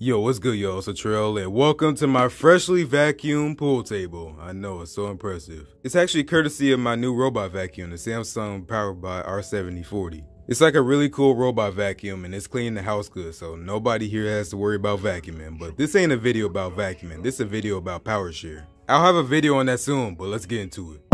Yo, what's good, y'all? It's Trell, and welcome to my freshly vacuumed pool table. I know, it's so impressive. It's actually courtesy of my new robot vacuum, the Samsung PowerBot R7040. It's like a really cool robot vacuum, and it's cleaning the house good, so nobody here has to worry about vacuuming. But this ain't a video about vacuuming, this is a video about PowerShare. I'll have a video on that soon, but let's get into it.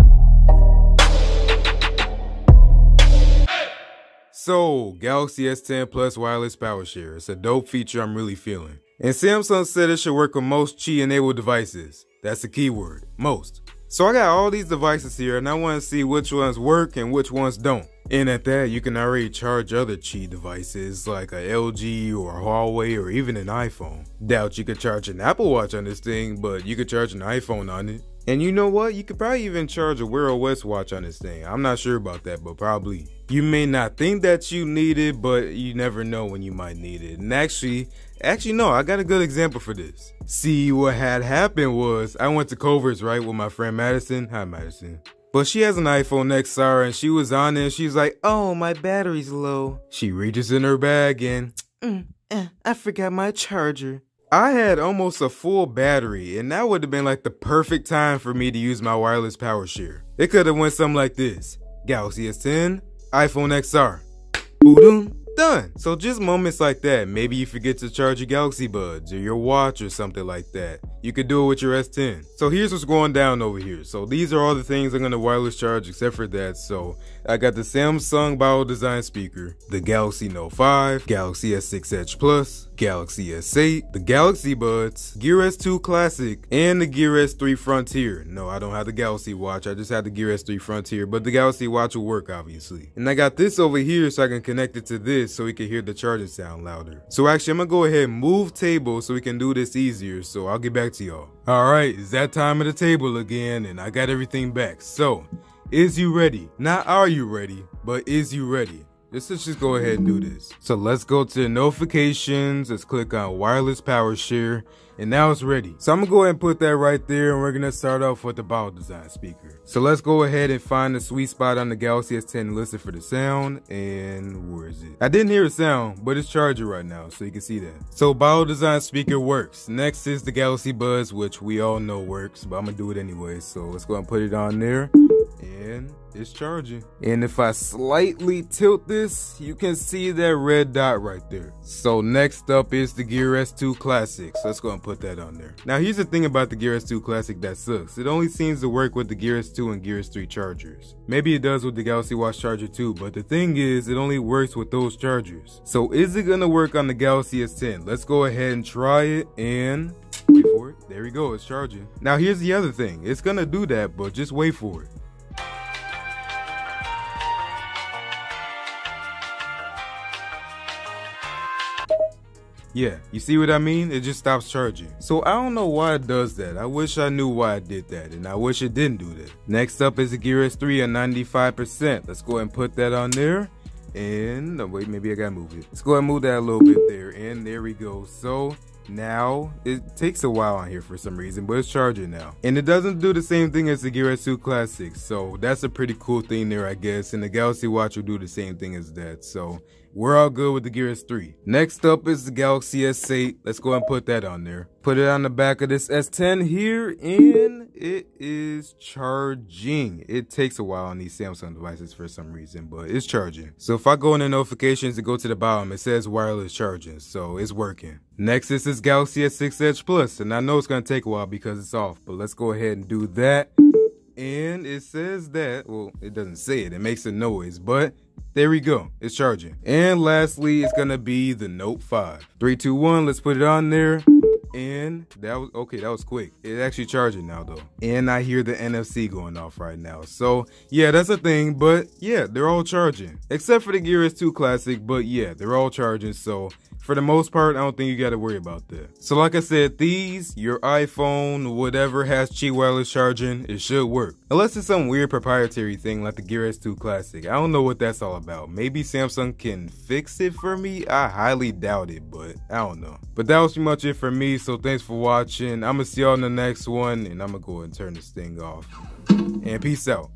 So, Galaxy S10 Plus Wireless PowerShare. It's a dope feature I'm really feeling. And Samsung said it should work with most Qi enabled devices. That's the keyword, most. So I got all these devices here and I want to see which ones work and which ones don't. And at that, you can already charge other Qi devices like a LG or a Huawei or even an iPhone. Doubt you could charge an Apple Watch on this thing, but you could charge an iPhone on it. And you know what? You could probably even charge a Wear OS watch on this thing. I'm not sure about that, but probably. You may not think that you need it, but you never know when you might need it. And actually, actually no, I got a good example for this. See, what had happened was I went to Culver's, right, with my friend Madison. Hi, Madison. But she has an iPhone XR and she was on it and she's like, oh, my battery's low. She reaches in her bag and, mm, eh, I forgot my charger. I had almost a full battery, and that would have been like the perfect time for me to use my wireless power share. It could have went something like this. Galaxy S10, iPhone XR. Boom done. So just moments like that, maybe you forget to charge your Galaxy Buds or your watch or something like that. You could do it with your S10. So here's what's going down over here. So these are all the things I'm gonna wireless charge except for that. So I got the Samsung Bio Design speaker, the Galaxy Note 5, Galaxy S6 Edge Plus, Galaxy S8, the Galaxy Buds, Gear S2 Classic, and the Gear S3 Frontier. No, I don't have the Galaxy Watch, I just have the Gear S3 Frontier, but the Galaxy Watch will work obviously. And I got this over here so I can connect it to this so we can hear the charging sound louder. So actually I'm gonna go ahead and move table so we can do this easier, so I'll get back to y'all. Alright, it's that time of the table again, and I got everything back. So, is you ready? Not are you ready, but is you ready? Let's just go ahead and do this. So let's go to notifications. Let's click on wireless power share. And now it's ready. So I'm gonna go ahead and put that right there and we're gonna start off with the Biodesign speaker. So let's go ahead and find the sweet spot on the Galaxy S10 and listen for the sound. And where is it? I didn't hear a sound, but it's charging right now, so you can see that. So Biodesign speaker works. Next is the Galaxy Buds, which we all know works, but I'm gonna do it anyway. So let's go and put it on there and it's charging. And if I slightly tilt this, you can see that red dot right there. So next up is the Gear S2 Classic. So let's go and put that on there. Now here's the thing about the Gear S2 Classic that sucks. It only seems to work with the Gear S2 and Gear S3 chargers. Maybe it does with the Galaxy Watch charger too, but the thing is, it only works with those chargers. So is it gonna work on the Galaxy S10? Let's go ahead and try it and wait for it. There we go, it's charging. Now here's the other thing. It's gonna do that, but just wait for it. Yeah, you see what I mean? It just stops charging. So I don't know why it does that. I wish I knew why it did that, and I wish it didn't do that. Next up is the Gear S3 at 95%. Let's go ahead and put that on there. And, no, wait, maybe I gotta move it. Let's go ahead and move that a little bit there, and there we go. So, now it takes a while on here for some reason but it's charging now and it doesn't do the same thing as the gear s2 classic so that's a pretty cool thing there i guess and the galaxy watch will do the same thing as that so we're all good with the Gear S3. Next up is the Galaxy S8. Let's go and put that on there. Put it on the back of this S10 here and it is charging. It takes a while on these Samsung devices for some reason, but it's charging. So if I go in the notifications and go to the bottom, it says wireless charging, so it's working. Next is this Galaxy S6 Edge Plus, and I know it's gonna take a while because it's off, but let's go ahead and do that. And it says that, well, it doesn't say it, it makes a noise, but there we go, it's charging. And lastly, it's gonna be the Note 5. Three, two, one, let's put it on there. And that was, okay, that was quick. It's actually charging now though. And I hear the NFC going off right now. So yeah, that's a thing, but yeah, they're all charging. Except for the Gear S2 Classic, but yeah, they're all charging. So for the most part, I don't think you got to worry about that. So like I said, these, your iPhone, whatever has Qi wireless charging, it should work. Unless it's some weird proprietary thing like the Gear S2 Classic. I don't know what that's all about. Maybe Samsung can fix it for me? I highly doubt it, but I don't know. But that was pretty much it for me, so thanks for watching. I'm gonna see y'all in the next one, and I'm gonna go and turn this thing off. And peace out.